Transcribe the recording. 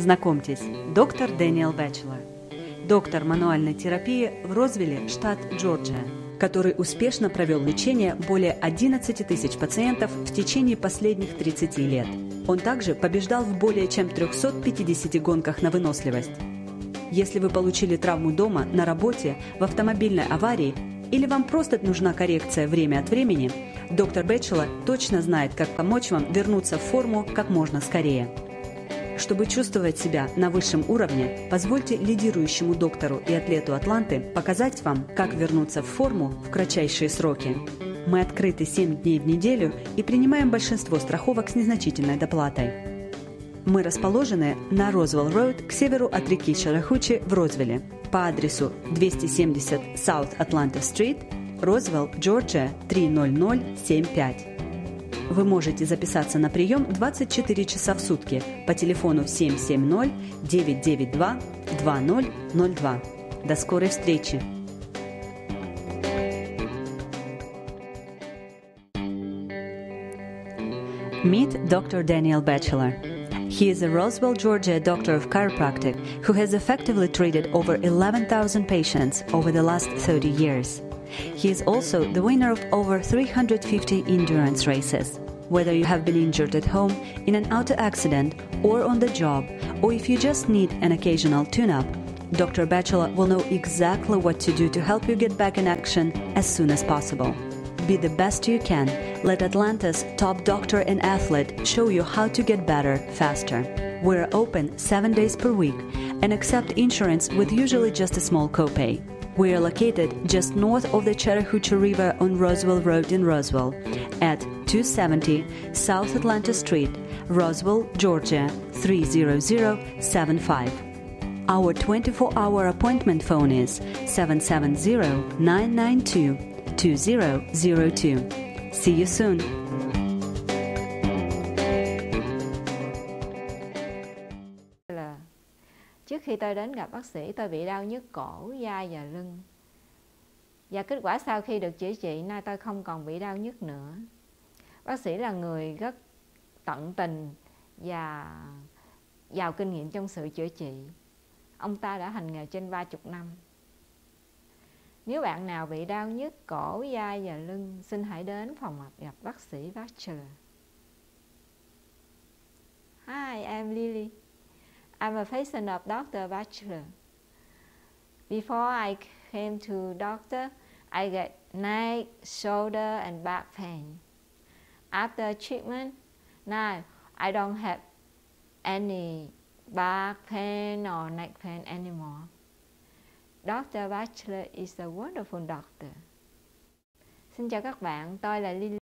Знакомьтесь, доктор Дэниел Бэтчелор. Доктор мануальной терапии в Розвилле, штат Джорджия, который успешно провел лечение более 11 тысяч пациентов в течение последних 30 лет. Он также побеждал в более чем 350 гонках на выносливость. Если вы получили травму дома, на работе, в автомобильной аварии или вам просто нужна коррекция время от времени, доктор Бэтчелор точно знает, как помочь вам вернуться в форму как можно скорее. Чтобы чувствовать себя на высшем уровне, позвольте лидирующему доктору и атлету Атланты показать вам, как вернуться в форму в кратчайшие сроки. Мы открыты 7 дней в неделю и принимаем большинство страховок с незначительной доплатой. Мы расположены на Розвелл Роуд к северу от реки Чарахучи в Розвилле по адресу 270 South Atlanta Street, Розвелл, Джорджия 30075. Вы можете записаться на прием 24 часа в сутки по телефону 770-992-2002. До скорой встречи! Meet Dr. Daniel Batchelor. He is a Roswell, Georgia doctor of chiropractic who has effectively treated over 11,000 patients over the last 30 years. He is also the winner of over 350 endurance races. Whether you have been injured at home, in an auto accident, or on the job, or if you just need an occasional tune up, Dr. Batchelor will know exactly what to do to help you get back in action as soon as possible. Be the best you can. Let Atlanta's top doctor and athlete show you how to get better faster. We're open seven days per week and accept insurance with usually just a small copay. We are located just north of the Chattahoochee River on Roswell Road in Roswell at 270 South Atlanta Street, Roswell, Georgia 30075. Our 24 hour appointment phone is 770 992 2002. See you soon. Trước khi tôi đến gặp bác sĩ tôi bị đau nhức cổ, vai và lưng. Và kết quả sau khi được chữa trị nay tôi không còn bị đau nhức nữa. Bác sĩ là người rất tận tình và giàu kinh nghiệm trong sự chữa trị. Ông ta đã hành nghề trên 30 năm. Nếu bạn nào bị đau nhức cổ, vai và lưng, xin hãy đến phòng gặp bác sĩ Bachelor. Hi, I'm Lily. I'm a patient of Dr. Bachelor. Before I came to doctor, I get neck, shoulder, and back pain. After treatment, now I don't have any back pain or neck pain anymore. Dr. Bachelor is a wonderful doctor. Xin chào các bạn, tôi là Lily.